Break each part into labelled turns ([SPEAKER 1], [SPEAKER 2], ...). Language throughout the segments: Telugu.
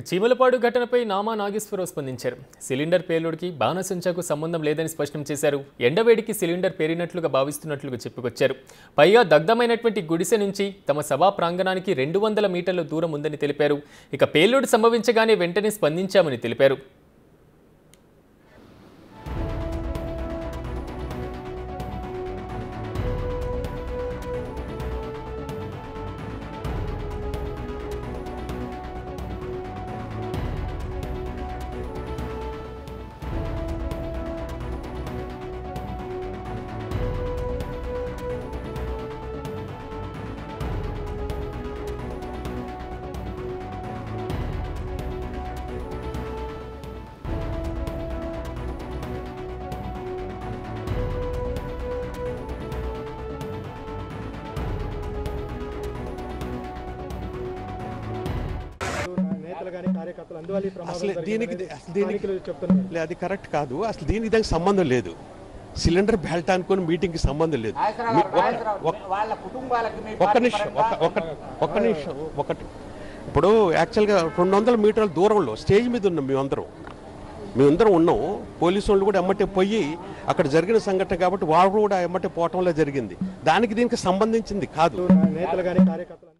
[SPEAKER 1] చీమలపాడు ఘటనపై నామా నాగేశ్వరరావు స్పందించారు. సిలిండర్ పేలుడికి బాణసంచాకు సంబంధం లేదని స్పష్టం చేశారు. ఎండవేడికి సిలిండర్ పేరినట్లుగా భావిస్తున్నట్లుగా చెప్పుకొచ్చారు. పైగా దగ్ధమైనటువంటి గుడిసె నుంచి తమ సభా ప్రాంగణానికి రెండు వందల మీటర్ల దూరం ఉందని తెలిపారు. ఇక పేలుడు సంభవించగానే వెంటనే స్పందించామని తెలిపారు.
[SPEAKER 2] నేతలు కానీ కార్యకర్తలు అందువల్ల ఈ ప్రమాదం
[SPEAKER 3] అసలు దీనికి దీనికి
[SPEAKER 2] చెప్తున్నారు.
[SPEAKER 3] అది కరెక్ట్ కాదు. అసలు దీనికి దానికి సంబంధం లేదు. సిలిండర్ బెల్ట్ అనుకుని మీటింగ్కి సంబంధం లేదు. ఒక్క- ఒక్క నిమిషం ఒక్క నిమిషం ఒకటి. ఇప్పుడు యాక్చువల్గా రెండు వందల మీటర్ల దూరంలో స్టేజ్ మీద ఉన్నాం మేమందరం. మేమందరం ఉన్నాం. పోలీసు వాళ్ళు కూడా ఎమ్మటే పోయి అక్కడ జరిగిన సంఘటన కాబట్టి వాళ్ళు కూడా ఎమ్మటే పోవటంలో జరిగింది. దానికి దీనికి సంబంధించింది కాదు.
[SPEAKER 2] నేతలు కానీ కార్యకర్తలు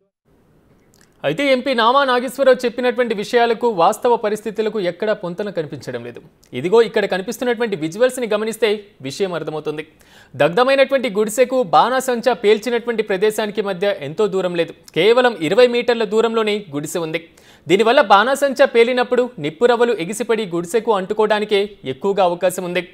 [SPEAKER 1] అయితే ఎంపీ నామా నాగేశ్వరరావు చెప్పినటువంటి విషయాలకు వాస్తవ పరిస్థితులకు ఎక్కడా పొంతన కనిపించడం లేదు. ఇదిగో ఇక్కడ కనిపిస్తున్నటువంటి విజువల్స్ని గమనిస్తే విషయం అర్థమవుతుంది. దగ్ధమైనటువంటి గుడిసెకు బాణాసంచా పేల్చినటువంటి ప్రదేశానికి మధ్య ఎంతో దూరం లేదు. కేవలం ఇరవై మీటర్ల దూరంలోనే గుడిసె ఉంది. దీనివల్ల బాణాసంచా పేలినప్పుడు నిప్పురవ్వలు ఎగిసిపడి గుడిసెకు అంటుకోవడానికే ఎక్కువగా అవకాశం ఉంది.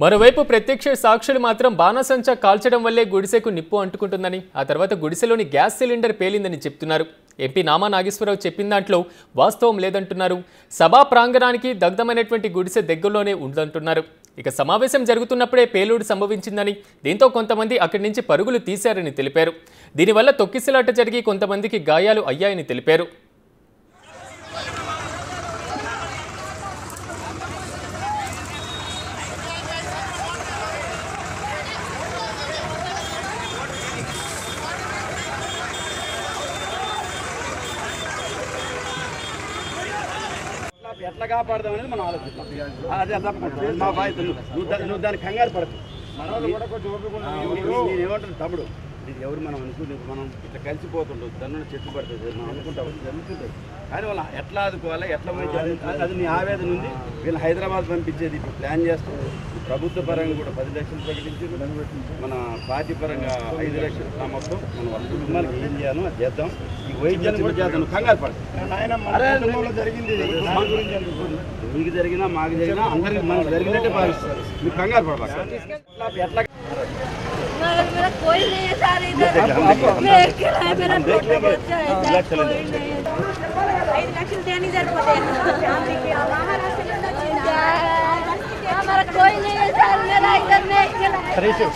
[SPEAKER 1] మరోవైపు ప్రత్యక్ష సాక్షులు మాత్రం బాణసంచా కాల్చడం వల్లే గుడిసెకు నిప్పు అంటుకుంటుందని ఆ తర్వాత గుడిసెలోని గ్యాస్ సిలిండర్ పేలిందని చెప్తున్నారు. ఎంపీ నామా నాగేశ్వరరావు చెప్పిన దాంట్లో వాస్తవం లేదంటున్నారు. సభా ప్రాంగణానికి దగ్ధమైనటువంటి గుడిసె దగ్గరలోనే ఉందంటున్నారు. ఇక సమావేశం జరుగుతున్నప్పుడే పేలుడు సంభవించిందని దీంతో కొంతమంది అక్కడి నుంచి పరుగులు తీశారని తెలిపారు. దీనివల్ల తొక్కిసలాట జరిగి కొంతమందికి గాయాలు అయ్యాయని తెలిపారు.
[SPEAKER 4] ఎట్లా కాపాడదాం అనేది మనం ఆలోచిస్తాం. అది తప్పకుండా మా బాధ్యత నువ్వు నువ్వు దానికి కంగారు పడదు నేను ఏమంటాను తమ్ముడు ఇది ఎవరు మనం అనుకుంటే మనం ఇట్లా కలిసిపోతుండదు దాన్ని చెట్టు పడుతుంది మనం అనుకుంటాం. జరుగుతుంది కానీ వాళ్ళు ఎట్లా ఆదుకోవాలి ఎట్లా అది నీ ఆవేదన ఉంది. వీళ్ళు హైదరాబాద్ పంపించేది ఇప్పుడు ప్లాన్ చేస్తాం. ప్రభుత్వ పరంగా కూడా పది లక్షలు ప్రకటించి మన పార్టీ పరంగా ఐదు లక్షలు. మొత్తం మన వాళ్ళ కుటుంబానికి ఏం చేయాలో అది చేద్దాం. ఈ వైద్యాన్ని కూడా చేద్దాం నువ్వు కంగారు పడదు అరే జరిగింది మీకు జరిగినా మాకు జరిగినా అందరికి మనకు జరిగినట్టే భావిస్తారు మీకు కంగారు పడబాక ఎట్లా
[SPEAKER 5] मगर मेरा कोई नहीं है सारे इधर मैं अकेला है मेरा बेटा बच्चा है सर कोई नहीं है ఐదు లక్షలు దేని సరిపోతాయి हमारा कोई नहीं है सर मेरा इधर में अकेला है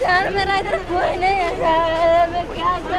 [SPEAKER 5] सर मेरा इधर कोई नहीं है सर मैं क्या करूँ सर